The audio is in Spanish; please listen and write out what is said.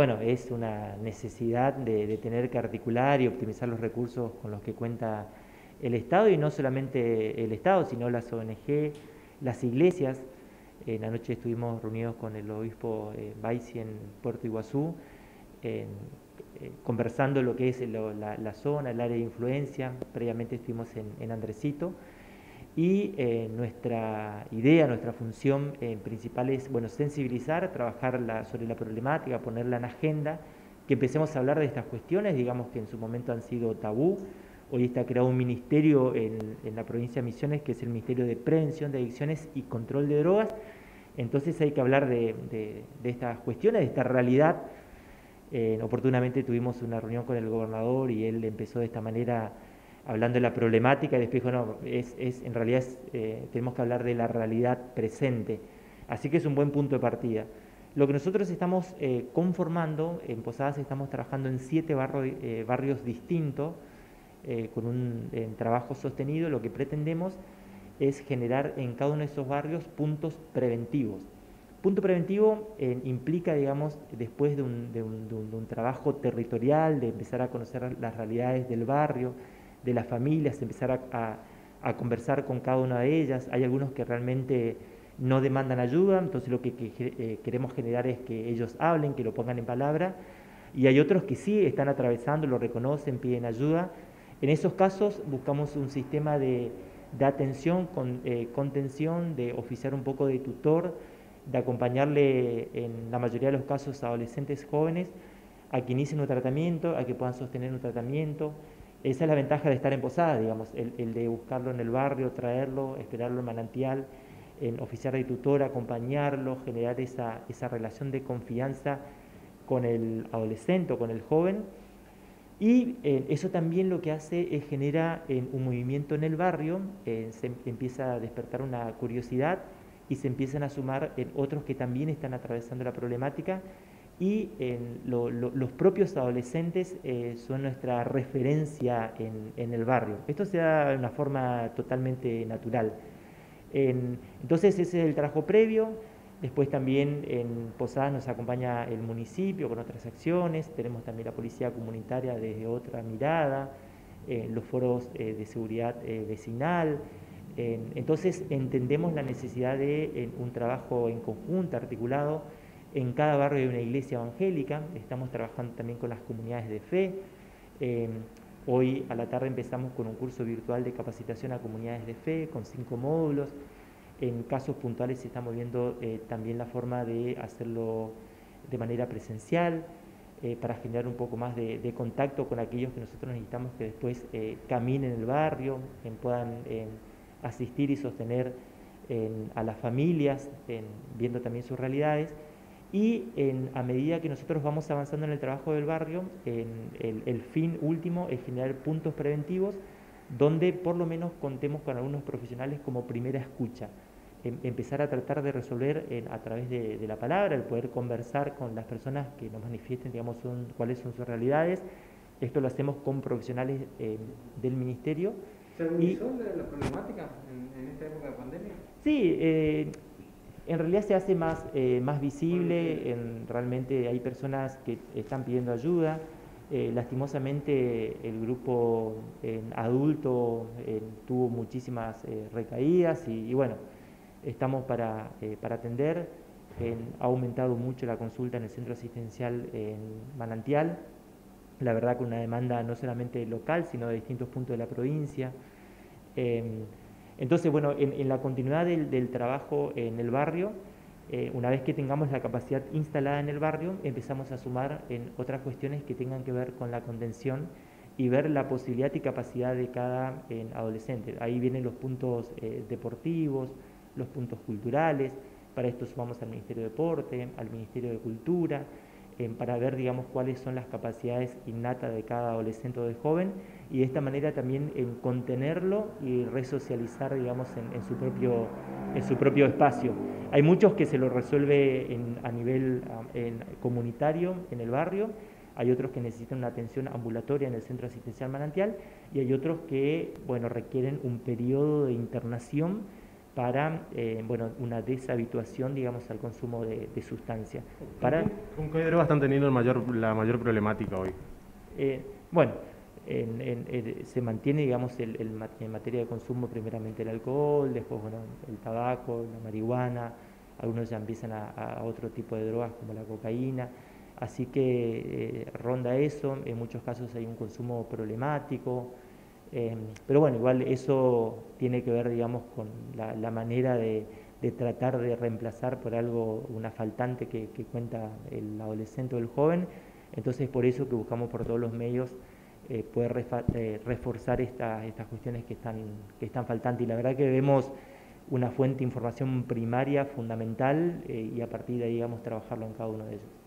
Bueno, es una necesidad de, tener que articular y optimizar los recursos con los que cuenta el Estado y no solamente el Estado, sino las ONG, las iglesias. En la noche estuvimos reunidos con el obispo eh, Baisi en Puerto Iguazú, eh, conversando lo que es la, zona, el área de influencia. Previamente estuvimos en Andresito y eh, nuestra idea, nuestra función eh, principal es bueno, sensibilizar, trabajar sobre la problemática, ponerla en agenda, que empecemos a hablar de estas cuestiones, digamos que en su momento han sido tabú. Hoy está creado un ministerio en, la provincia de Misiones que es el Ministerio de Prevención de Adicciones y Control de Drogas. Entonces hay que hablar de, estas cuestiones, de esta realidad. Eh, oportunamente tuvimos una reunión con el gobernador y él empezó de esta manera hablando de la problemática y después dijo, es, es, en realidad eh, tenemos que hablar de la realidad presente. Así que es un buen punto de partida. Lo que nosotros estamos eh, conformando, en Posadas estamos trabajando en siete eh, barrios distintos, con un trabajo sostenido, lo que pretendemos es generar en cada uno de esos barrios puntos preventivos. Punto preventivo implica, digamos, después de un trabajo territorial, de empezar a conocer las realidades del barrio, de las familias, empezar a, conversar con cada una de ellas. Hay algunos que realmente no demandan ayuda, entonces lo que, eh, queremos generar es que ellos hablen, que lo pongan en palabra, y hay otros que sí están atravesando, lo reconocen, piden ayuda. En esos casos buscamos un sistema de, atención, con, eh, contención, de oficiar un poco de tutor, de acompañarle en la mayoría de los casos a adolescentes jóvenes a que inicien un tratamiento, a que puedan sostener un tratamiento, esa es la ventaja de estar en Posada, digamos, el, de buscarlo en el barrio, traerlo, esperarlo en manantial, en oficiar de tutor, acompañarlo, generar esa, esa relación de confianza con el adolescente o con el joven. Y eh, eso también lo que hace es genera un movimiento en el barrio, eh, se empieza a despertar una curiosidad y se empiezan a sumar otros que también están atravesando la problemática y los propios adolescentes eh, son nuestra referencia en, el barrio. Esto se da de una forma totalmente natural. entonces ese es el trabajo previo, después también en Posadas nos acompaña el municipio con otras acciones, tenemos también la policía comunitaria desde otra mirada, los foros eh, de seguridad eh, vecinal, entonces entendemos la necesidad de un trabajo en conjunto, articulado, en cada barrio hay una iglesia evangélica, estamos trabajando también con las comunidades de fe. Em, hoy a la tarde empezamos con un curso virtual de capacitación a comunidades de fe, con cinco módulos. En casos puntuales estamos viendo eh, también la forma de hacerlo de manera presencial, eh, para generar un poco más de, contacto con aquellos que nosotros necesitamos que después eh, caminen el barrio, puedan asistir y sostener a las familias, viendo también sus realidades y a medida que nosotros vamos avanzando en el trabajo del barrio, el, fin último es generar puntos preventivos donde por lo menos contemos con algunos profesionales como primera escucha. Em, empezar a tratar de resolver a través de, la palabra, el poder conversar con las personas que nos manifiesten, digamos, cuáles son sus realidades. Esto lo hacemos con profesionales eh, del ministerio. ¿Se agudizó la problemática en, esta época de pandemia? Sí, eh, en realidad se hace más, eh, más visible, en, realmente hay personas que están pidiendo ayuda. Eh, lastimosamente el grupo adulto tuvo muchísimas eh, recaídas y, bueno, estamos para, para atender. ha aumentado mucho la consulta en el centro asistencial en Manantial, la verdad con una demanda no solamente local, sino de distintos puntos de la provincia. Entonces, bueno, en, la continuidad del, trabajo en el barrio, eh, una vez que tengamos la capacidad instalada en el barrio, empezamos a sumar en otras cuestiones que tengan que ver con la contención y ver la posibilidad y capacidad de cada adolescente. Ahí vienen los puntos eh, deportivos, los puntos culturales, para esto sumamos al Ministerio de Deporte, al Ministerio de Cultura, para ver, digamos, cuáles son las capacidades innatas de cada adolescente o de joven y de esta manera también en contenerlo y resocializar, digamos, en, su, propio, en su propio espacio. Hay muchos que se lo resuelve a nivel comunitario en el barrio, hay otros que necesitan una atención ambulatoria en el centro asistencial manantial y hay otros que, bueno, requieren un periodo de internación para eh, bueno, una deshabituación digamos, al consumo de, sustancia. Para, ¿Con qué droga están teniendo mayor, la mayor problemática hoy? Eh, bueno, se mantiene digamos, el, en materia de consumo primeramente el alcohol, después bueno, el tabaco, la marihuana, algunos ya empiezan a, otro tipo de drogas como la cocaína, así que eh, ronda eso, en muchos casos hay un consumo problemático, eh, pero bueno, igual eso tiene que ver, digamos, con la, manera de, tratar de reemplazar por algo una faltante que, cuenta el adolescente o el joven. Entonces, por eso que buscamos por todos los medios eh, poder eh, reforzar estas cuestiones que están, que están faltantes. Y la verdad que vemos una fuente de información primaria fundamental y a partir de ahí, digamos, trabajarlo en cada uno de ellos.